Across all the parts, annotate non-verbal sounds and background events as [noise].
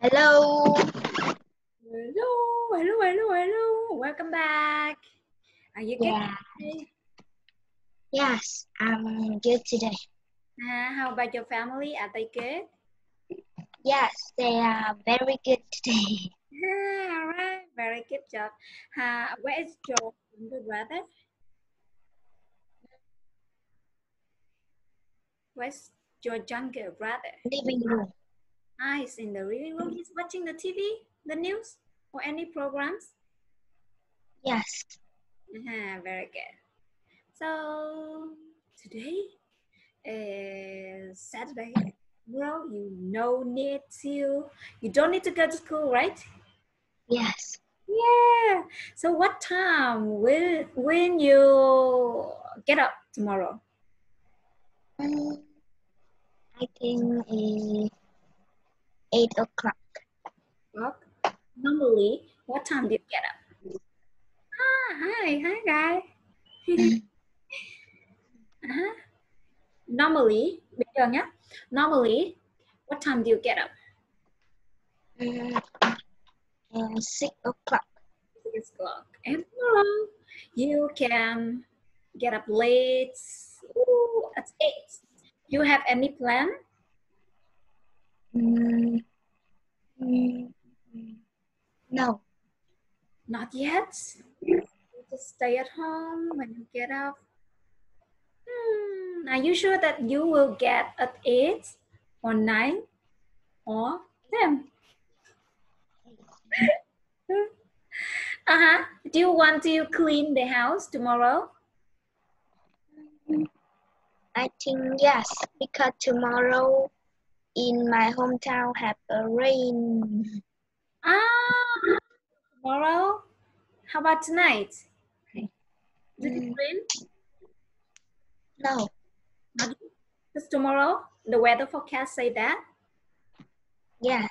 Hello. Hello, hello, hello, hello. Welcome back. Are you good? Yeah. today? Yes, I'm good today. Uh, how about your family? Are they good? Yes, they are very good today. Ah, all right, very good job. Uh, where is your younger brother? Where's your younger brother? Living room. He's in the living room. He's watching the TV, the news, or any programs. Yes. Uh-huh, very good. So today is Saturday. Well, you no need to. You don't need to go to school, right? Yes. Yeah. So what time will when you get up tomorrow? Mm, I think it's eight o'clock. Well, normally, what time do you get up? Ah, hi, hi, guy. [laughs] uh-huh. Normally, bây giờ nhá. Normally, what time do you get up? And six o'clock. Six o'clock. And tomorrow, you can get up late. Ooh, at eight. You have any plan? Mm, no. Not yet. You just stay at home when you get up. Hmm. Are you sure that you will get at eight or nine or ten? [laughs] uh-huh. Do you want to clean the house tomorrow? I think yes, because tomorrow in my hometown have a rain. Ah, tomorrow. How about tonight? Did it Mm, rain? no. Because tomorrow the weather forecast say that. Yes.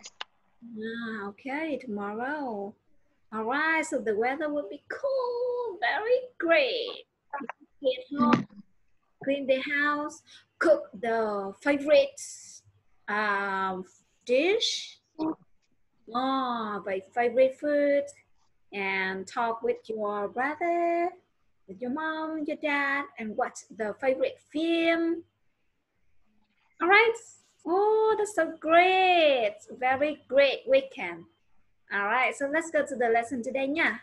Ah, okay, tomorrow. All right, so the weather will be cool, very great. Get home, clean the house, cook the favorite um, dish, oh, my favorite food, and talk with your brother, with your mom, your dad, and watch the favorite film. All right. Oh, that's so great. Very great weekend. All right, so let's go to the lesson today nha.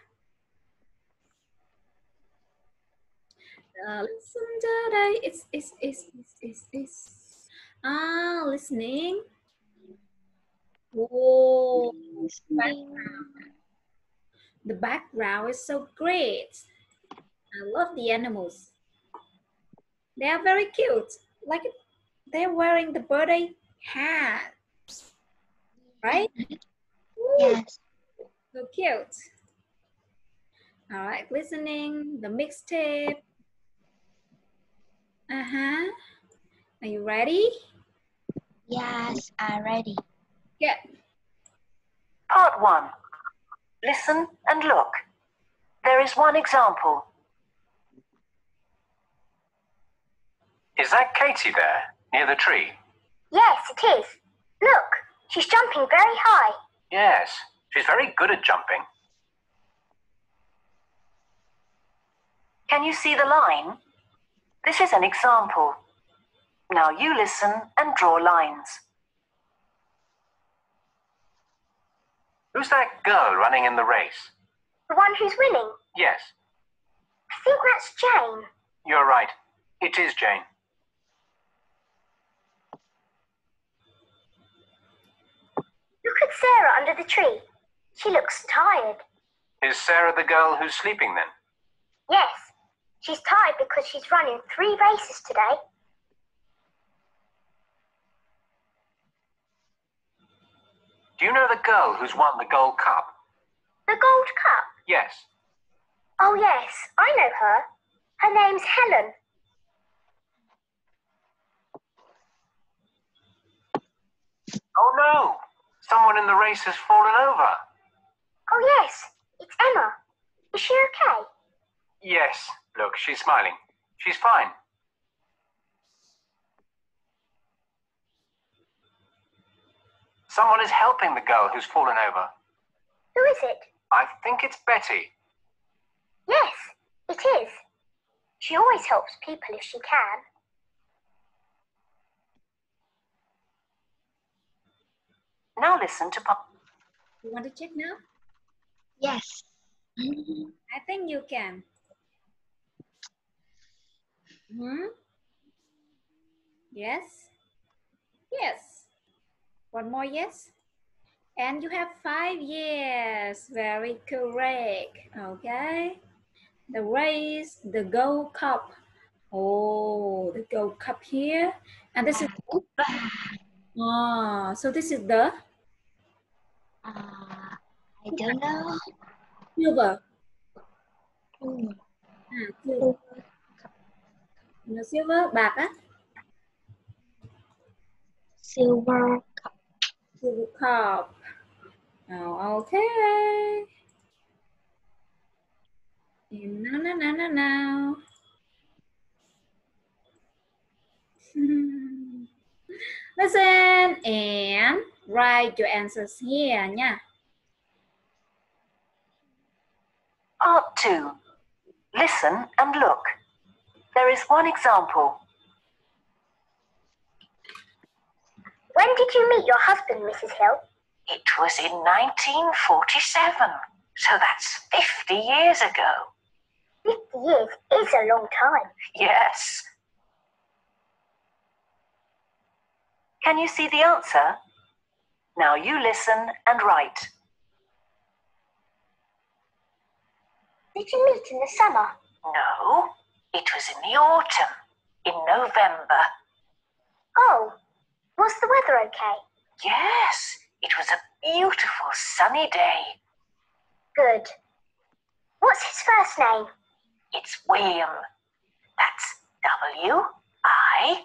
The lesson today is is is is is is ah listening. Oh, background. The background is so great. I love the animals. They are very cute. Like they're wearing the birthday hat. Right? Yes. So cute. All right, listening, the mixtape. Uh-huh. Are you ready? Yes, I'm ready. Good. Part 1. Listen and look. There is one example. Is that Katie there, near the tree? Yes, it is. Look, she's jumping very high. Yes, she's very good at jumping. Can you see the line? This is an example. Now you listen and draw lines. Who's that girl running in the race? The one who's winning. Yes, I think that's Jane. you're right. It is Jane. Look at Sarah under the tree. She looks tired. Is Sarah the girl who's sleeping then? Yes, she's tired because she's running three races today. Do you know the girl who's won the Gold Cup? The Gold Cup. Yes. Oh, yes, I know her. Her name's Helen. Oh no! Someone in the race has fallen over. Oh, yes, it's Emma. Is she okay? Yes, look, she's smiling. She's fine. Someone is helping the girl who's fallen over. Who is it? I think it's Betty. Yes, it is. She always helps people if she can. Now listen to Pop. You want to check now? Yes. [laughs] I think you can. Hmm? Yes? Yes. One more yes? And you have five years. Very correct. Okay. The race, the gold cup. Oh, the gold cup here. And this is, oh, so this is the Uh, I don't know. silver. À, silver. Nó silver, bạc á. Silver Silver cup. Oh, okay. And now, now, now, now, now. Listen and write your answers here nha. Part 2. Listen and look. There is one example. When did you meet your husband, Mrs. Hill? It was in 1947, so that's 50 years ago. 50 years is a long time. Yes. Can you see the answer? Now you listen and write. Did you meet in the summer? No, it was in the autumn, in November. Oh, was the weather okay? Yes, it was a beautiful sunny day. Good. What's his first name? It's William. That's W I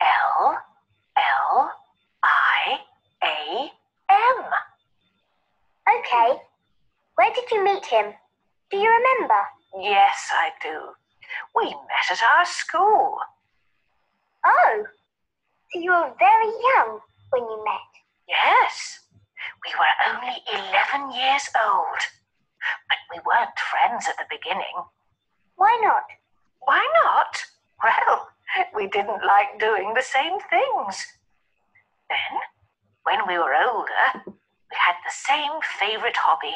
L L I A M. Okay. Where did you meet him? Do you remember? Yes, I do. We met at our school. Oh, so you were very young when you met. Yes, we were only 11 years old. But we weren't friends at the beginning. Why not? Why not? Well, we didn't like doing the same things. Then, when we were older, we had the same favorite hobby.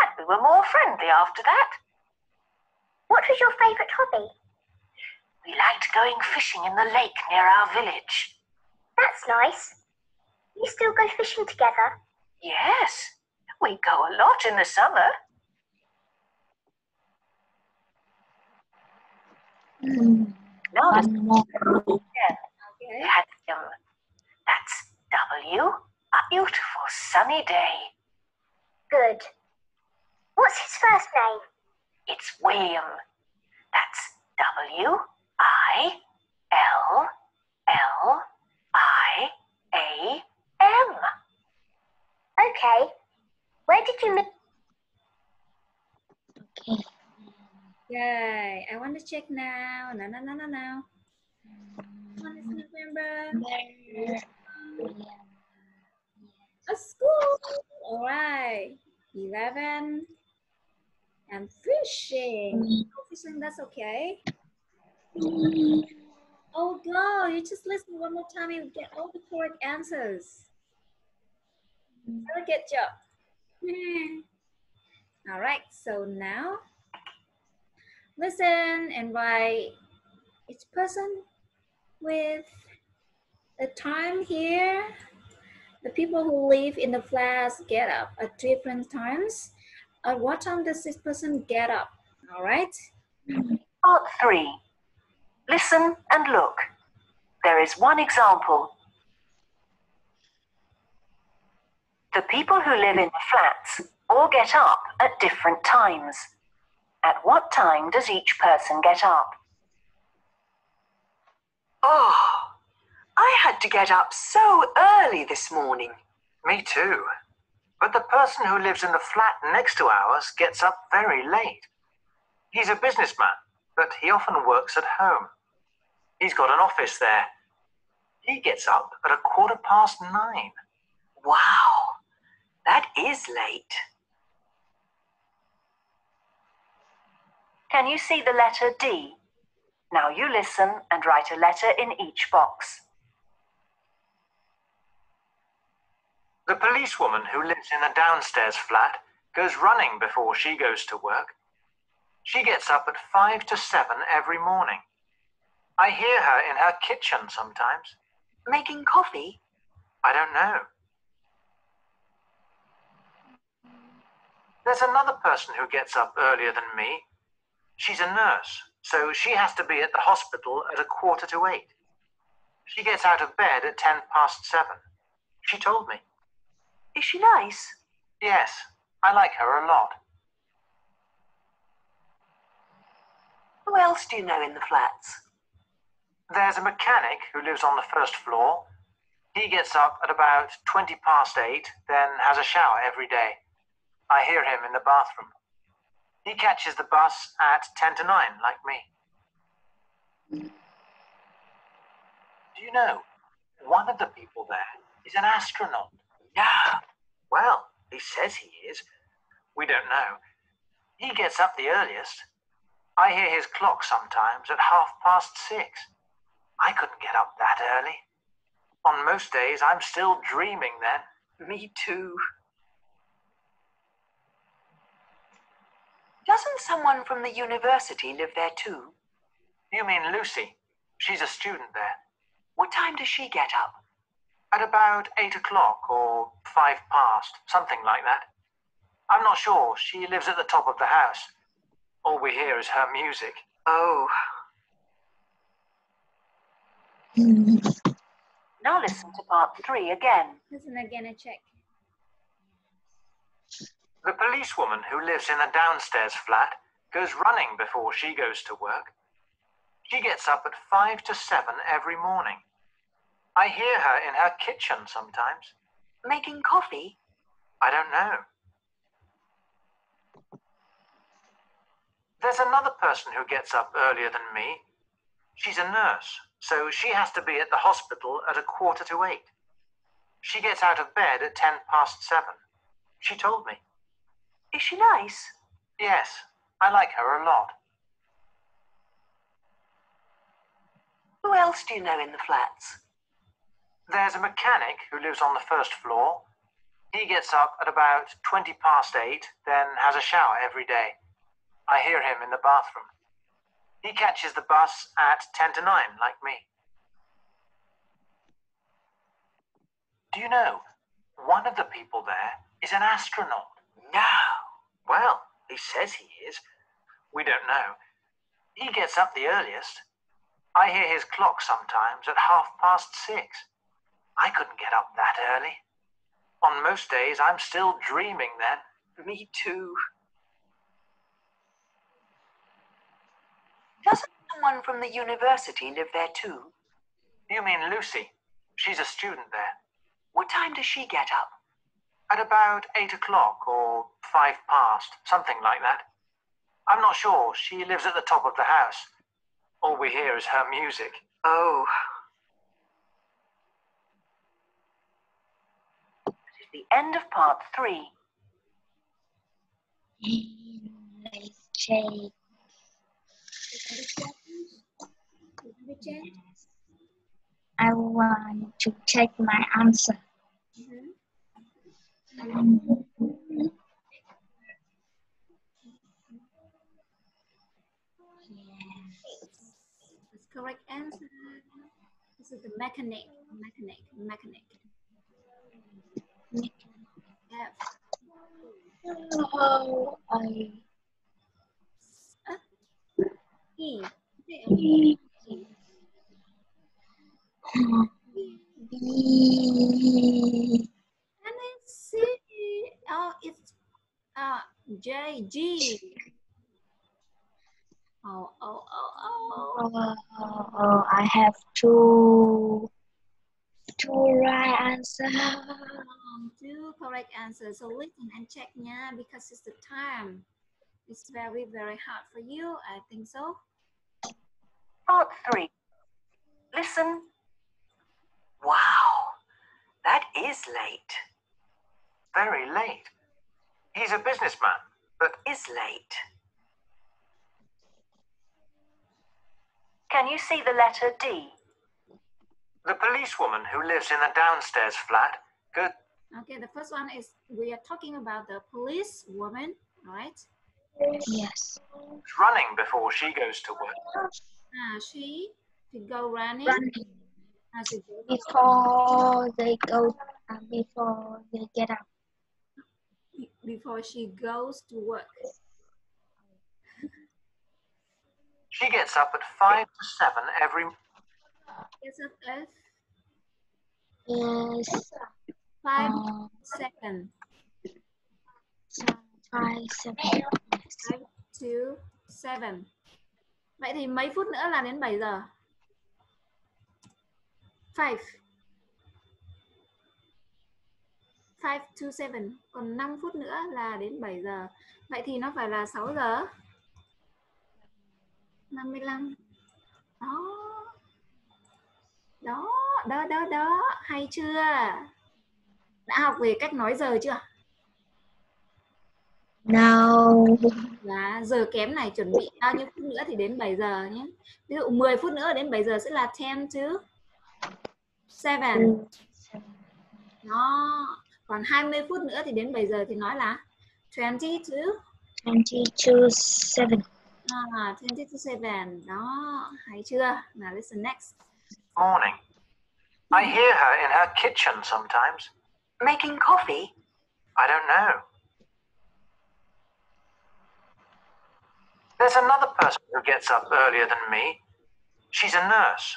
And we were more friendly after that. What was your favorite hobby? We liked going fishing in the lake near our village. That's nice. You still go fishing together? Yes, we go a lot in the summer. Now listen One more. again. We Okay. had him. That's W, a beautiful sunny day. Good. What's his first name? It's William. That's W I L L I A M. Okay. Where did you meet? Okay. Yay! I want to check now. No, no, no, no, no. One is November. Where? A school. All right. 11. And fishing. Oh, fishing, that's okay. Oh, girl, you just listen one more time. You get all the correct answers. Very good job. All right, so now listen and write each person with the time here. The people who live in the flats get up at different times. At what time does this person get up? All right. Part 3. Listen and look. There is one example. The people who live in the flats all get up at different times. At what time does each person get up? Oh, I had to get up so early this morning. Me too. But the person who lives in the flat next to ours gets up very late. He's a businessman, but he often works at home. He's got an office there. He gets up at a quarter past nine. Wow, that is late. Can you see the letter D? Now you listen and write a letter in each box. The policewoman who lives in the downstairs flat goes running before she goes to work. She gets up at five to seven every morning. I hear her in her kitchen sometimes. Making coffee? I don't know. There's another person who gets up earlier than me. She's a nurse, so she has to be at the hospital at a quarter to eight. She gets out of bed at ten past seven. She told me. Is she nice? Yes, I like her a lot. Who else do you know in the flats? There's a mechanic who lives on the first floor. He gets up at about 20 past eight, then has a shower every day. I hear him in the bathroom. He catches the bus at 10 to 9, like me. Do you know, one of the people there is an astronaut. No. Well, he says he is. We don't know. He gets up the earliest. I hear his clock sometimes at half past six. I couldn't get up that early. On most days, I'm still dreaming then. Me too. Doesn't someone from the university live there too? You mean Lucy? She's a student there. What time does she get up? At about eight o'clock or five past, something like that. I'm not sure. She lives at the top of the house. All we hear is her music. Oh, Now listen to part three again. Listen again and check. The policewoman who lives in the downstairs flat goes running before she goes to work. She gets up at five to seven every morning. I hear her in her kitchen sometimes. making coffee? I don't know. There's another person who gets up earlier than me. She's a nurse, so she has to be at the hospital at a quarter to eight. She gets out of bed at ten past seven. She told me. Is she nice? Yes, I like her a lot. Who else do you know in the flats? There's a mechanic who lives on the first floor. He gets up at about 20 past eight, then has a shower every day. I hear him in the bathroom. He catches the bus at 10 to 9, like me. Do you know, one of the people there is an astronaut. No. Well, he says he is. We don't know. He gets up the earliest. I hear his clock sometimes at half past six. I couldn't get up that early. On most days, I'm still dreaming then. Me too. Doesn't someone from the university live there too? You mean Lucy? She's a student there. What time does she get up? At about eight o'clock or five past, something like that. I'm not sure. She lives at the top of the house. All we hear is her music. Oh, It's the end of part three. Let's check. Understand? I want to check my answer. Mhm. That's correct answer. This is the mechanic, mechanic, mechanic. F. Oh, I E. Then C. Oh, it's uh, J, G. Oh, oh, oh, oh. Oh, I have two two right answer. Um, two correct answers. So listen and check, yeah, because it's the time. It's very, very hard for you. I think so. Part three. Listen wow. That is late. Very late. He's a businessman, but Is late. Can you see the letter D? the policewoman who lives in the downstairs flat Good. Okay, the first one is we are talking about the policewoman, right? Yes. running before she goes to work. Ah, she to go running. Running Ah, she go before they go, uh, before they get up. before she goes to work. She gets up at five to seven every It's a F Yes. five second. five, seven. Yes. Five to seven. Vậy thì mấy phút nữa là đến 7 giờ? Five. Five to 7 Còn 5 phút nữa là đến 7 giờ. Vậy thì nó phải là 6 giờ. 55. Đó. Đó, đó, đó, đó. Hay chưa? Đã học về cách nói giờ chưa? No là giờ kém này chuẩn bị bao nhiêu phút nữa thì đến 7 giờ nhé. Ví dụ 10 phút nữa đến 7 giờ sẽ là 10 to 7. Đó. Còn 20 phút nữa thì đến 7 giờ thì nói là 20 to Twenty to seven. à, 20 to 7. Đó, hay chưa? Nào listen next. morning. I hear her in her kitchen sometimes. Making coffee? I don't know. There's another person who gets up earlier than me. She's a nurse.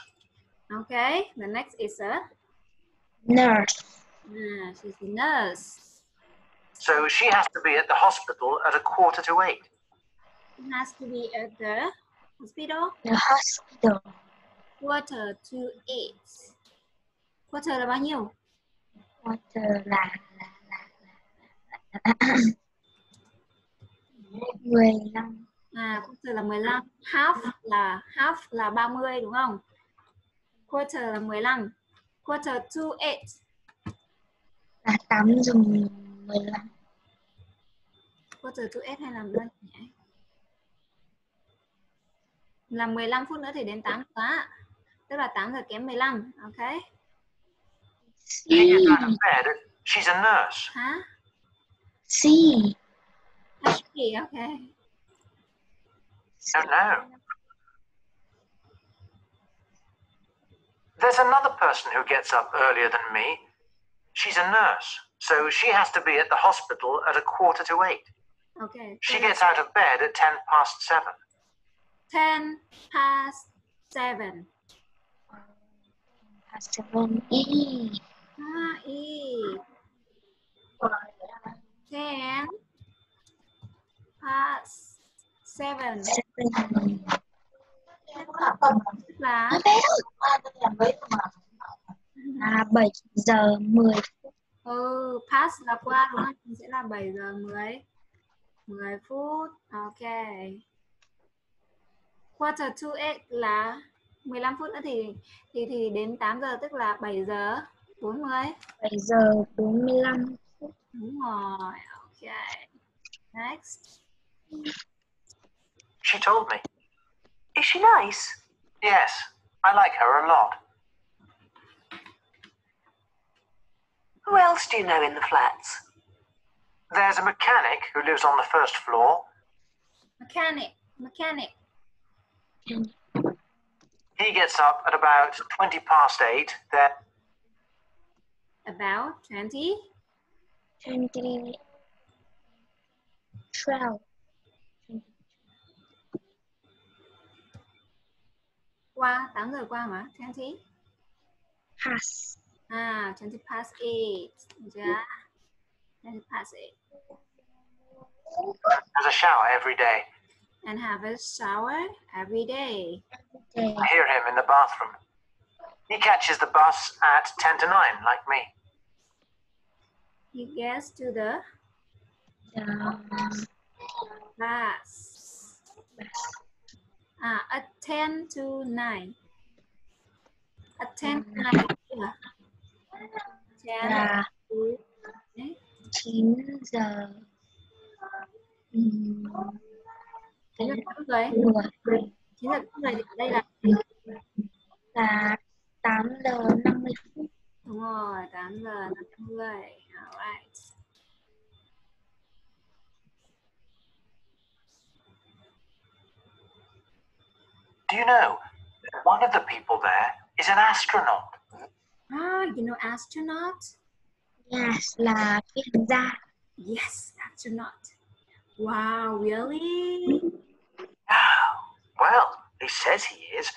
Okay, the next is a Nurse. à, she's a nurse. So she has to be at the hospital at a quarter to eight. It has to be at the hospital The hospital. quarter to 8. Quarter là bao nhiêu? Water là là là là mười lăm À, quarter là 15, half là half là 30 đúng không? Quarter là 15. Quarter to 8 là tám giờ mười lăm. quarter to 8 hay là bao nhiêu nhỉ? Là 15 phút nữa thì đến 8 giờ á. Tức là 8 giờ kém 15, ok? She bed. She's a nurse. Hả? C. Actually, ok. Don't know. There's another person who gets up earlier than me. She's a nurse, so she has to be at the hospital at a quarter to eight. Ok. She gets out of bed at ten past seven. 10 past 7. Past Seven E. Ah, E. 10 past 7. Seven. Tức là. Là [laughs] bảy giờ mười phút. ừ, pass là qua đúng không? Sẽ là 7 giờ 10 10 phút. Ok. Quarter to 8 là 15 phút nữa thì thì thì đến 8 giờ tức là 7 giờ 40. Bảy giờ bốn mươi lăm. Đúng rồi. Ok. Next. She told me. Is she nice? Yes, I like her a lot. Who else do you know in the flats? There's a mechanic who lives on the first floor. Mechanic. Mechanic. He gets up at about 20 past eight, then About 20. Twenty. Twelve. Qua 8 giờ qua mà. 20. Pass. À, 20 past 8. Được chưa? 20 past 8. has a shower every day. And have a shower every day. Day. I hear him in the bathroom. He catches the bus at 10 to 9, like me. He gets to the The bus. À, at 10 to 9. At 10 to 9 chưa? 10 là 9 giờ. Ừm, chín giờ tám người người chín giờ tám người thì ở đây là là 8 giờ 50 phút. Đúng rồi tám giờ năm mươi. Alright Do you know, one of the people there is an astronaut. ah you know astronaut yes là phi hành gia yes astronaut wow really Oh, well, he says he is.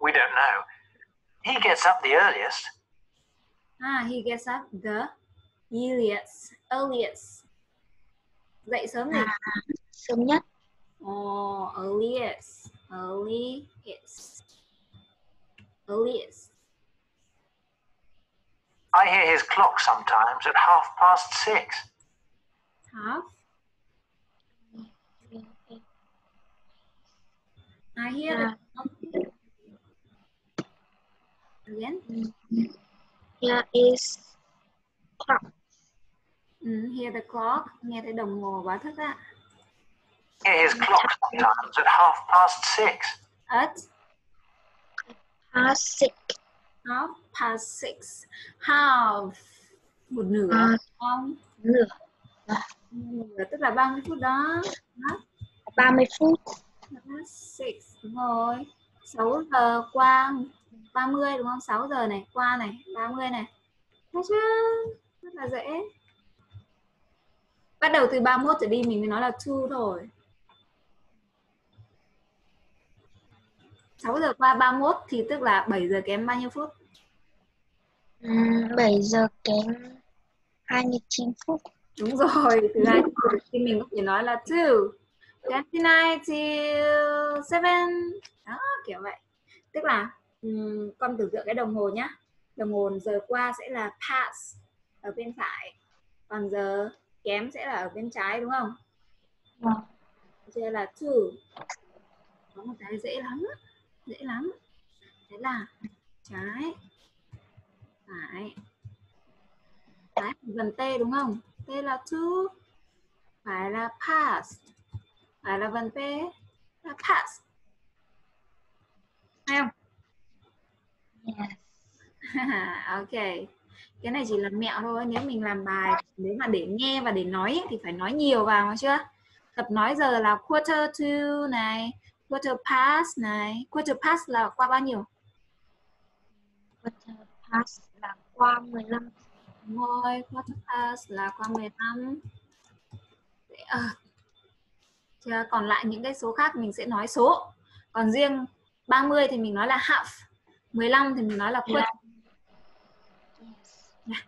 We don't know. He gets up the earliest. ah he gets up the earliest earliest dậy sớm gì là sớm nhất oh earliest earliest earliest I hear his clock sometimes at half past six. half? I hear là the again? Here is clock. Ừ, hear the clock nghe thấy đồng hồ báo thức ạ Hear his clock sometimes at half past six. at past six. Half past six. Half một nửa. À. không nửa. Nửa tức là 30 phút đó. Half 30 phút. Past six đúng rồi. 6 giờ qua 30 đúng không? 6 giờ này qua này 30 này. Thấy chưa rất là dễ. Bắt đầu từ 31 trở đi mình mới nói là two thôi 6 giờ qua 31 thì tức là 7 giờ kém bao nhiêu phút Ừm, 7 giờ kém 29 phút Đúng rồi, từ hai thì mình có thể nói là two, 29 till 7. Đó, kiểu vậy. Tức là ừm, con tưởng tượng cái đồng hồ nhá. Đồng hồ giờ qua sẽ là pass ở bên phải. Còn giờ kém sẽ là ở bên trái đúng không? Vâng. Đây là two. Có một cái dễ lắm, á, dễ lắm. Thế là trái, phải. Trái gần T đúng không? T là to, phải là pass, phải là vần P là pass. Hay không? yes. [laughs] ok. Cái này chỉ là mẹo thôi. Nếu mình làm bài nếu mà để nghe và để nói ấy, thì phải nói nhiều vào mà chưa? Tập nói giờ là quarter to này, quarter past này. Quarter past là qua bao nhiêu? quarter past là qua 15 Đúng rồi, quarter past là qua 15. Ờ. Chưa? Còn lại những cái số khác mình sẽ nói số. Còn riêng 30 thì mình nói là half. 15 thì mình nói là quarter. yes.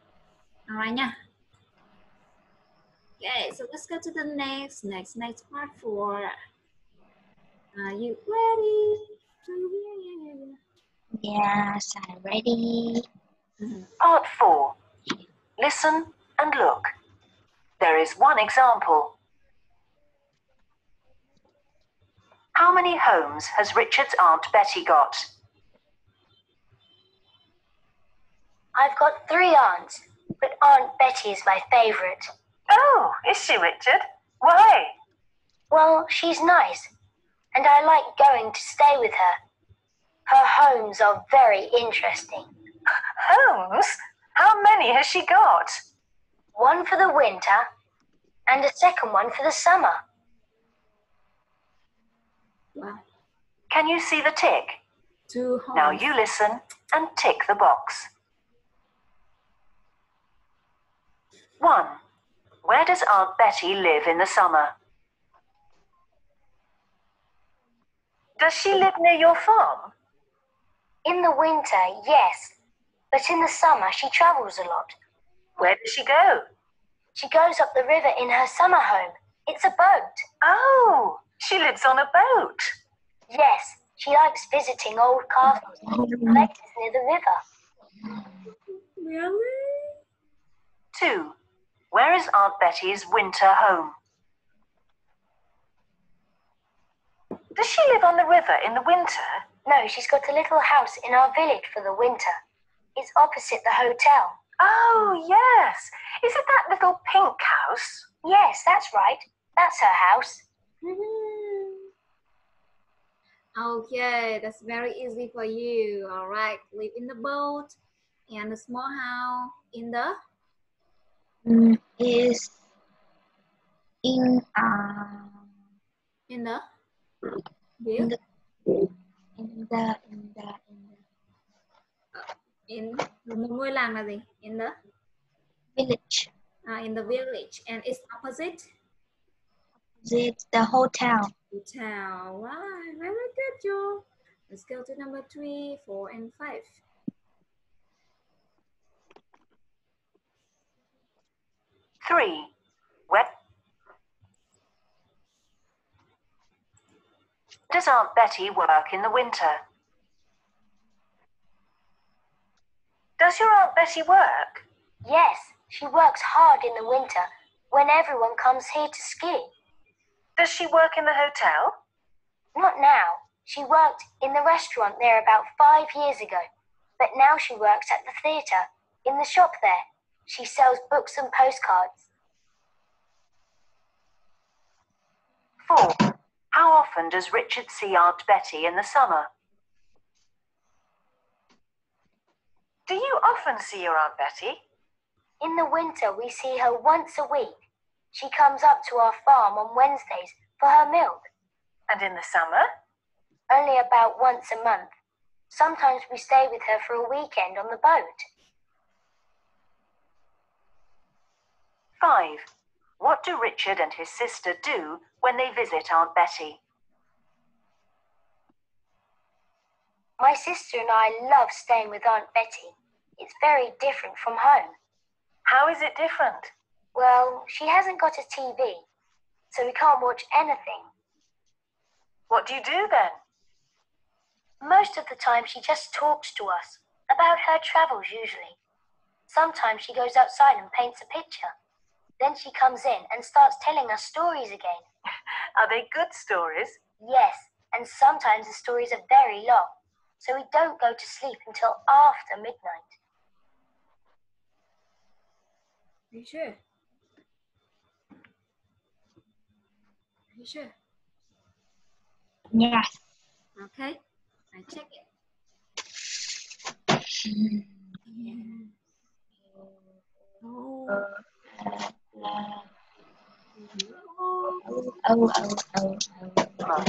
Alright nha. Okay, so let's go to the next, next, next part four. Are you ready? yes I'm ready mm-hmm. Part 4. Listen and look. There is one example. How many homes has Richard's Aunt Betty got? I've got three aunts, but Aunt Betty is my favourite. Oh, is she, Richard? Why? Well, she's nice, and I like going to stay with her. Her homes are very interesting. Homes? How many has she got? One for the winter, and a second one for the summer. Wow. Can you see the tick? Two homes. Now you listen and tick the box. 1. Where does Aunt Betty live in the summer? Does she live near your farm? In the winter, yes, but in the summer she travels a lot. Where does she go? She goes up the river in her summer home. It's a boat. Oh, she lives on a boat. Yes, she likes visiting old castles and oh. places near the river. Really? 2. Where is Aunt Betty's winter home? Does she live on the river in the winter? No, she's got a little house in our village for the winter. It's opposite the hotel. Oh, yes. Is it that little pink house? Yes, that's right. That's her house. Okay, that's very easy for you. All right, live in the boat and the small house in the Mm, is in uh in the in the in the in the in the in ngôi làng là gì? In the village. uh, in the village and it's opposite It's the hotel. hotel. Wow, very good, Joe. Let's go to number three, four, and five. Three. Where does Aunt Betty work in the winter? Does your Aunt Betty work? Yes, she works hard in the winter when everyone comes here to ski. Does she work in the hotel? Not now. She worked in the restaurant there about five years ago, but now she works at the theatre, in the shop there. She sells books and postcards. Four. How often does Richard see Aunt Betty in the summer? Do you often see your Aunt Betty? In the winter, we see her once a week. She comes up to our farm on Wednesdays for her milk, And in the summer? only about once a month. Sometimes we stay with her for a weekend on the boat. Five. What do Richard and his sister do when they visit Aunt Betty? My sister and I love staying with Aunt Betty. It's very different from home. How is it different? Well, she hasn't got a TV, so we can't watch anything. What do you do then? Most of the time, she just talks to us about her travels, usually. Sometimes she goes outside and paints a picture. Then she comes in and starts telling us stories again. [laughs] Are they good stories? Yes, and sometimes the stories are very long, so we don't go to sleep until after midnight. Are you sure? Are you sure? Yes. Okay, I check it. Oh, Oh, oh, oh, oh, oh.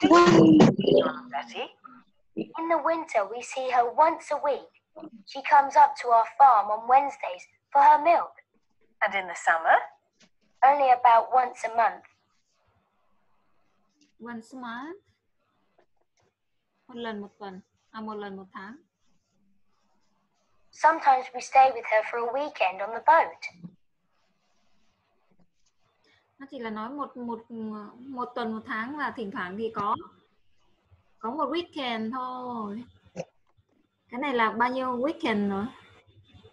Do you see Aunt Betty? In the winter, we see her once a week. She comes up to our farm on Wednesdays for her milk, And in the summer? only about once a month. once a month. Một lần một tuần, à một lần một tháng. Sometimes we stay with her for a weekend on the boat. Nó chỉ là nói một một một tuần một tháng và thỉnh thoảng thì có có một weekend thôi. Cái này là bao nhiêu weekend rồi?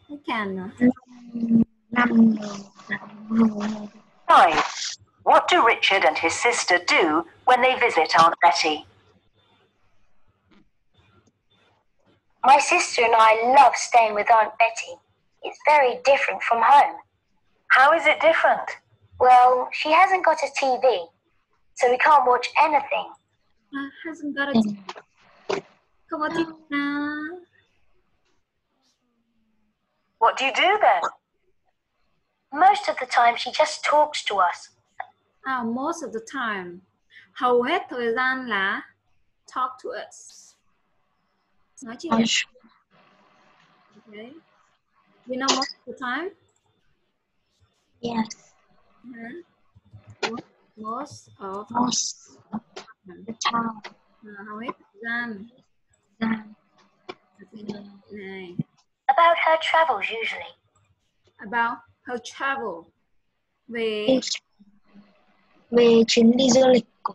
Weekend rồi. Năm. Five. What do Richard and his sister do when they visit Aunt Betty? My sister and I love staying with Aunt Betty. It's very different from home. How is it different? Well, she hasn't got a TV, so we can't watch anything. À, hasn't got a không có thích à, What do you do then? Most of the time, she just talks to us. à, most of the time hầu hết thời gian là talk to us nói chuyện Nói okay. you know most of the time? Yes. uh most of Most of the time. à, hầu hết thời gian Then này About her travels, usually. about her travel. Về về chuyến đi du lịch của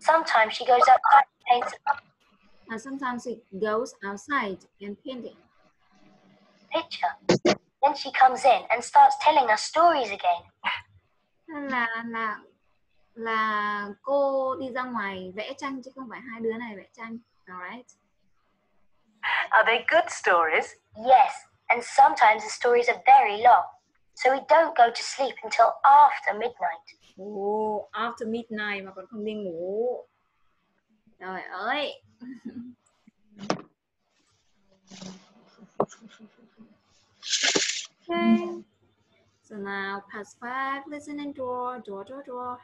Sometimes she goes outside and paints a and sometimes it goes outside and painting picture. Then she comes in and starts telling us stories again. Là là là cô đi ra ngoài vẽ tranh chứ không phải hai đứa này vẽ tranh alright Are they good stories? Yes, and sometimes the stories are very long, so we don't go to sleep until after midnight. Oh, after midnight mà còn không đi ngủ. Trời ơi. okay. So now past five, listen and draw, draw, draw, draw.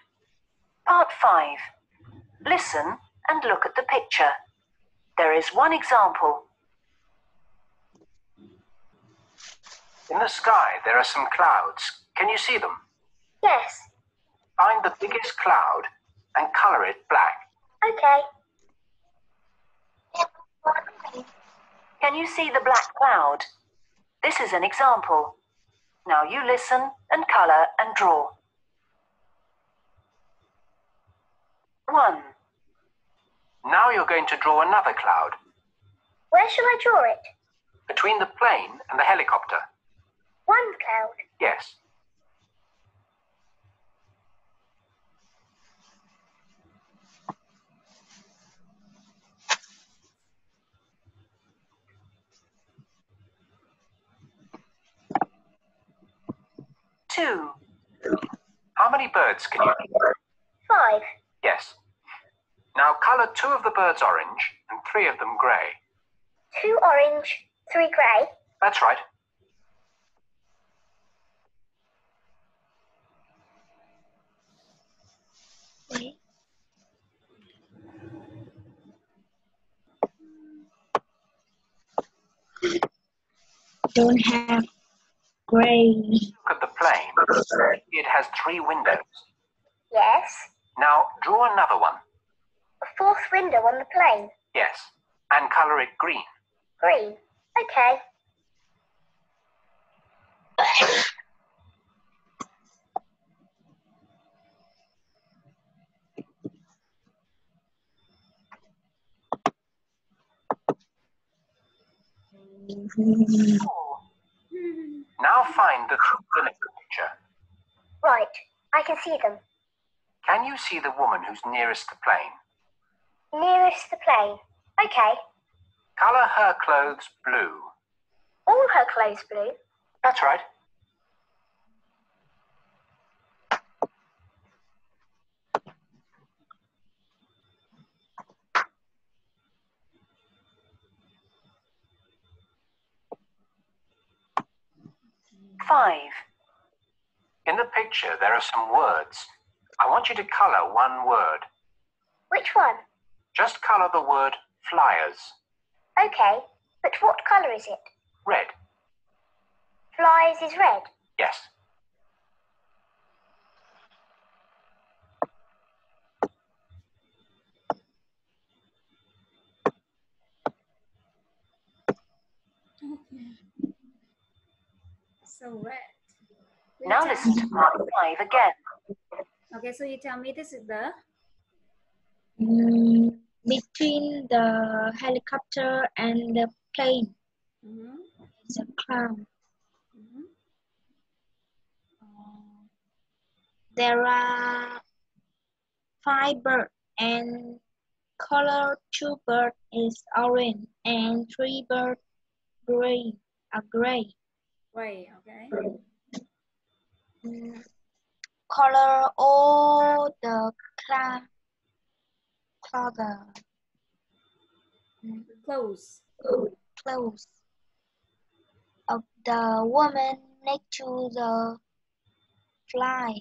Part 5. Listen and look at the picture. There is one example. In the sky, there are some clouds. Can you see them? Yes, Find the biggest cloud and color it black. okay. Can you see the black cloud? This is an example. Now you listen and color and draw. 1. Now you're going to draw another cloud Where shall I draw it? between the plane and the helicopter. One cloud. Yes. Two. How many birds can you Five. Yes. Now color two of the birds orange and three of them grey. Two orange, three grey. That's right. Don't have gray. Look at the plane. It has three windows. Yes. Now draw another one. A fourth window on the plane. Yes. And color it green. Green. Okay. Mm-hmm. Now find the children in the picture. Right. I can see them. Can you see the woman who's nearest the plane? Nearest the plane. Okay. Color her clothes blue. All her clothes blue. That's right. Five. In the picture, there are some words. I want you to color one word. Which one? Just color the word flyers. Okay. But what colour is it? Red. Flyers is red. Yes. So red. Will you Now listen to part 5 again. Okay, so you tell me this is the Mm, between the helicopter and the plane Mhm, is a cloud. mhm. Uh, there are five birds and color two bird is orange and three bird gray are gray. Gray, okay. Mm, color all the cloud color Close. clothes of the woman next to the fly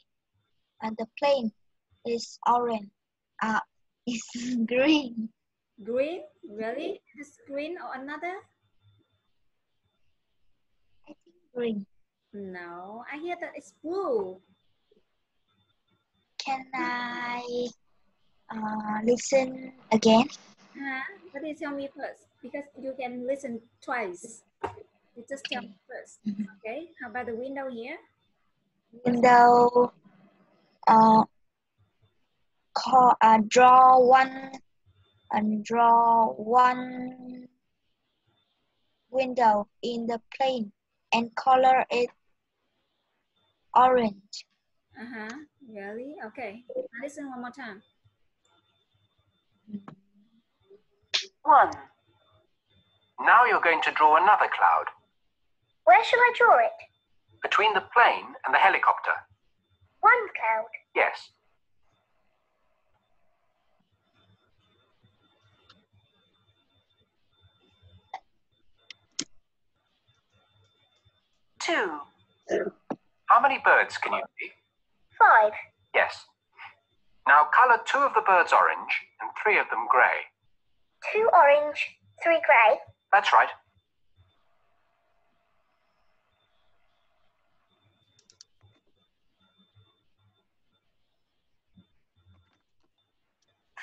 and the plane is orange [laughs] uh is green Green? Really? This green or another? Green No, I hear that it's blue. can I uh, listen again Huh? But you tell me first because you can listen twice. You just tell me first. Okay. How about the window here? window uh, call, uh draw one and draw one window in the plane and color it orange Uh huh. Really? Okay. Now listen one more time. 1. Now you're going to draw another cloud Where shall I draw it? between the plane and the helicopter. One cloud. Yes. Two. How many birds can you see? Five. Yes. Now color two of the birds orange and three of them grey. Two orange, three grey. That's right.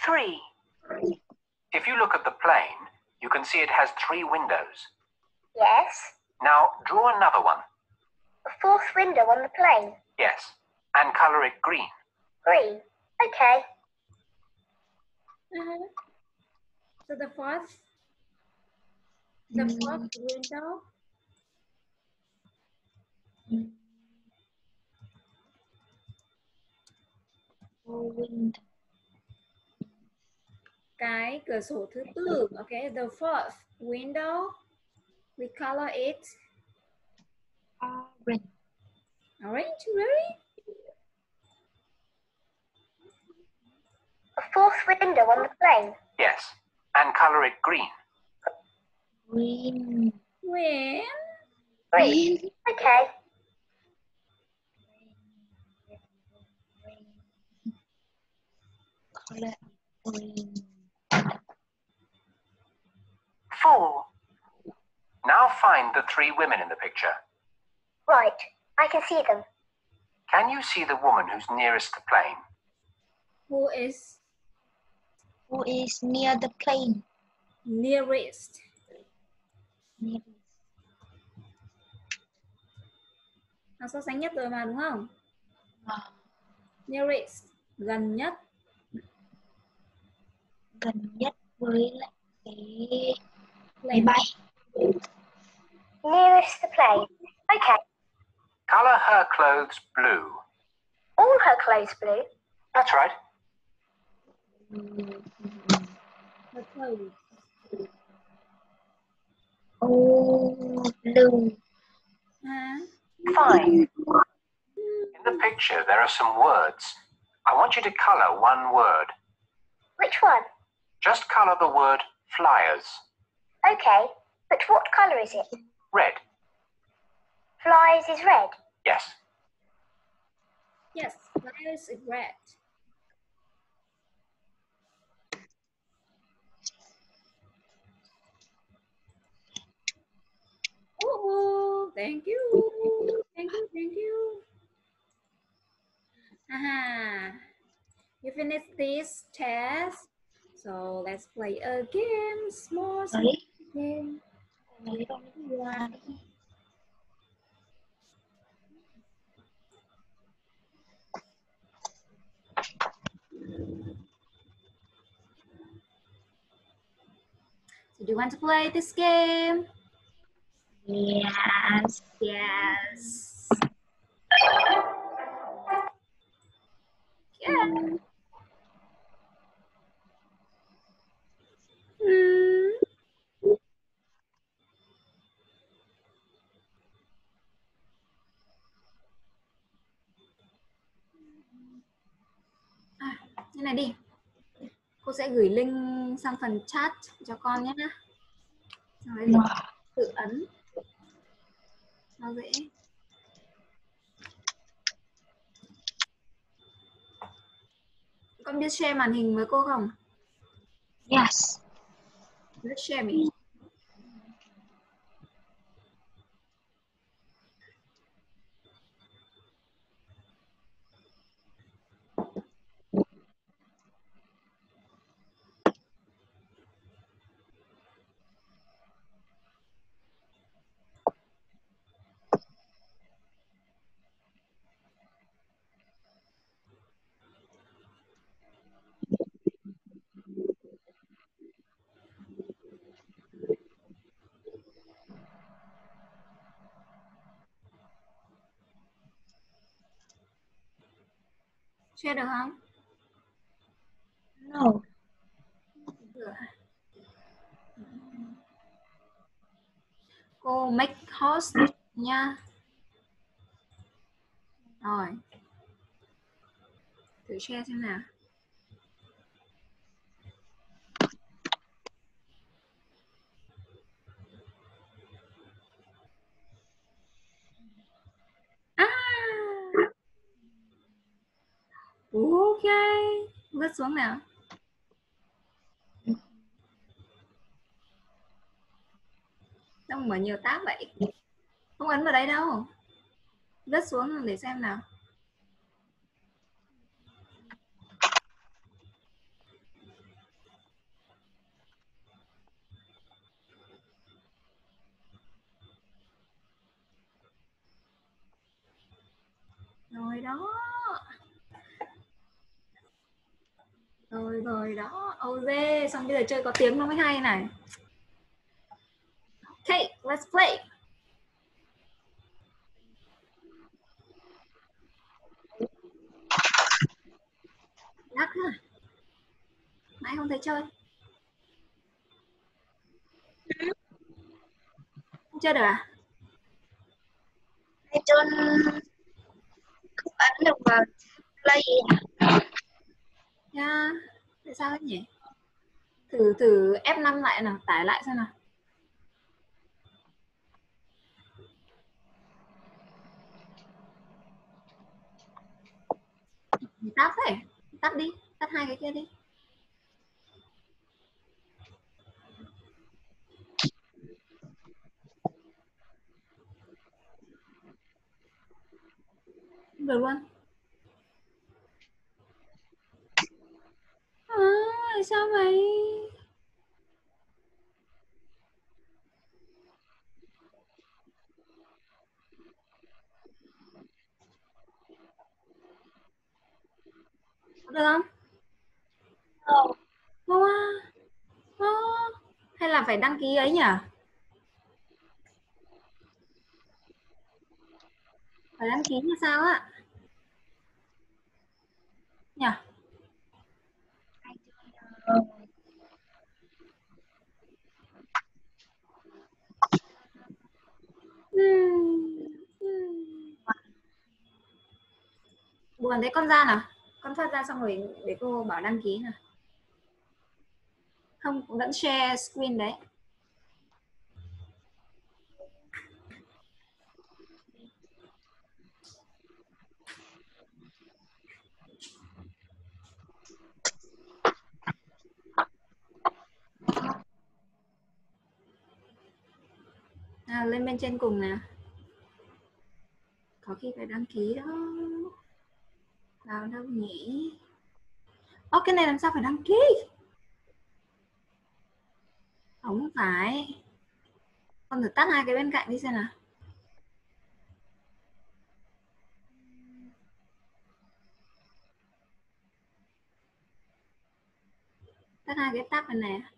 Three. If you look at the plane, you can see it has three windows. Yes. Now draw another one. A fourth window on the plane. Yes. And color it green. Green. Okay. Uh-huh. So the fourth, the fourth window, Four window. cái cửa sổ thứ tư. Okay, the fourth window, we color it Orange. orange, really? A fourth window on the plane. Yes. And color it green. Green. When Green. Okay. Color green. Four. Now find the three women in the picture. Right. I can see them. Can you see the woman who's nearest the plane? who is Who is near the plane? nearest? Near. Nó so sánh nhất rồi mà đúng không? Nearest, gần nhất. Gần nhất với lại cái máy bay. Nearest the plane. Okay. Color her clothes blue. All her clothes blue. That's right. Her clothes. Oh, blue. À, Five. In the picture, there are some words. I want you to color one word. Which one? Just color the word flyers. Okay. But what colour is it? Red. Flyers is red. Yes. yes, flyers is red. Oh, thank you. Thank you, thank you. Aha. You finished this test. So let's play a game. Small, small game. So do you want to play this game? Yes. Yes. Yeah. Hmm. Như này đi. Cô sẽ gửi link sang phần chat cho con nhé. Thì Wow. tự ấn nó dễ con biết share màn hình với cô không Yes. let's share me share được không? No. cô make host nha. Rồi. Thử share xem nào à ok lướt xuống nào. Đâu mở nhiều tab vậy? Không ấn vào đây đâu. Lướt xuống để xem nào. Rồi đó. Rồi rồi đó Ok Xong bây giờ chơi có tiếng nó mới hay này Okay, let's play. Lắc à? Mãi không thấy chơi. Không chơi được à? chơi không ấn được vào play à? Nha. Tại sao thế nhỉ? Thử thử F5 lại nào, tải lại xem nào. tắt thế tắt đi tắt hai cái kia đi được luôn à, sao vậy được không? Không. Không à? Không. Hay là phải đăng ký ấy nhỉ? Phải đăng ký như sao ạ? Nhỉ? Buồn đấy con ra nào. Con phát ra xong rồi để cô bảo đăng ký nào. Không, vẫn share screen đấy. Nào lên bên trên cùng nè. Có khi phải đăng ký đó. Vào đâu nhỉ? Ô cái này làm sao phải đăng ký? Không phải. Con thử tắt hai cái bên cạnh đi xem nào. Tắt hai cái tab này nè.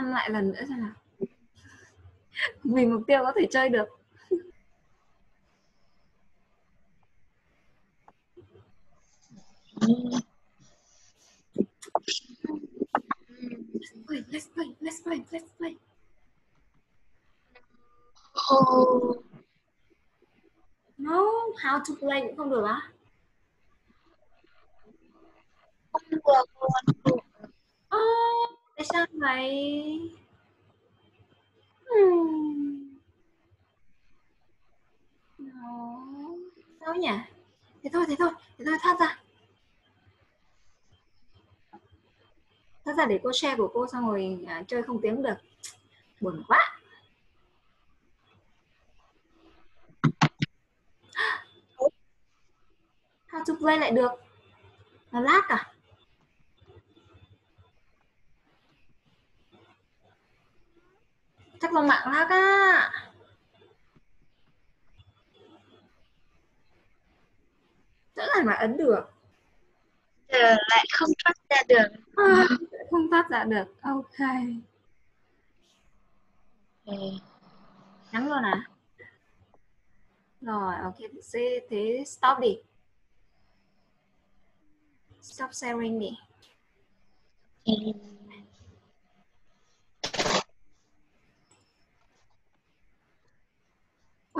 F5 lại lần nữa xem nào vì mục tiêu có thể chơi được Let's play, let's play, let's play, let's play. Oh. No, how to play cũng không được á? Không được luôn. Oh, tại sao vậy? Hmm. No. Sao nhỉ? Thế thôi, thế thôi, thế thôi thoát ra. Thoát ra để cô share của cô xong rồi à, chơi không tiếng được. Buồn quá. How to play lại được? Là lát à? Chắc là mạng lag á. Chỗ này mà ấn được. Giờ lại không thoát ra được. À, không thoát ra được. Ok. Ừ. nhắn luôn à? Rồi ok thế thế stop đi. Stop sharing đi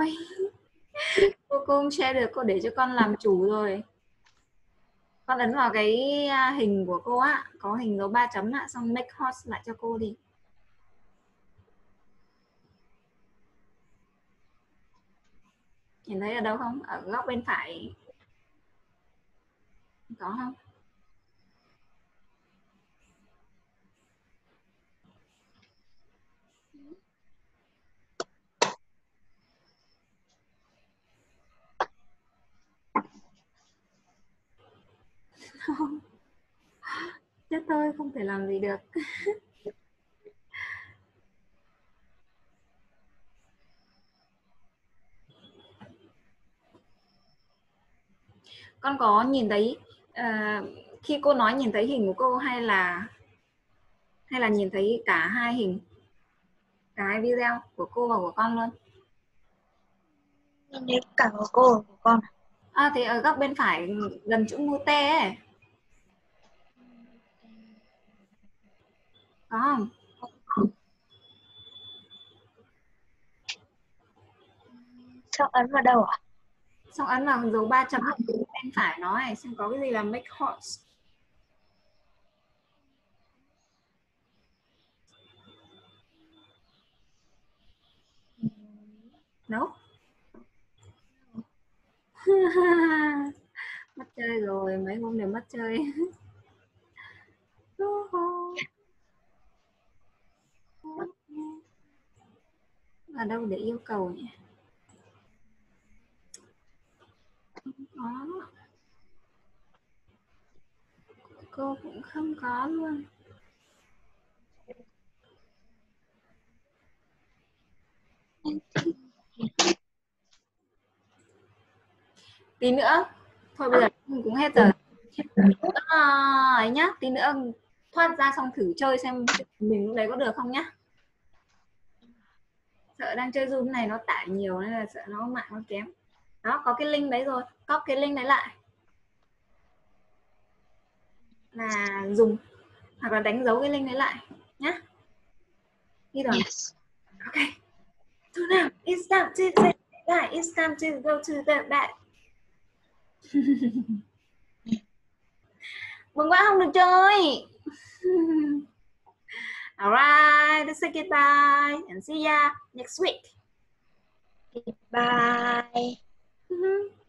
quay cô cô không share được, cô để cho con làm chủ rồi. Con ấn vào cái à, hình của cô á. Có hình dấu ba chấm ạ, xong make host lại cho cô đi. Nhìn thấy ở đâu không? Ở góc bên phải. Có không? Không? Chết tôi không thể làm gì được. Con có nhìn thấy ờ, khi cô nói nhìn thấy hình của cô hay là hay là nhìn thấy cả hai hình cả hai video của cô và của con luôn? Nhìn thấy cả của cô và của con à? à thì ở góc bên phải gần chỗ mô tê ấy có không sao ấn vào đâu à xong ấn vào dấu ba chấm bên phải nó này, xem có cái gì là make hot. No. [laughs] mất chơi rồi, mấy hôm đều mất chơi. [laughs] ở đâu để yêu cầu nhỉ? Không có. Cô cũng không có luôn. Tí nữa. Thôi bây giờ cũng hết giờ. À, ấy nhá. Tí nữa thoát ra xong thử chơi xem mình lúc đấy có được không nhá sợ đang chơi zoom này nó tải nhiều nên là sợ nó mạng nó kém. Đó có cái link đấy rồi copy cái link đấy lại. Là dùng hoặc là đánh dấu cái link đấy lại nhá. Đi rồi. Yes. Okay so now it's time to say bye it's time to go to the bed buồn [laughs] quá không được chơi [laughs] alright let's say goodbye and see ya next week bye Mhm.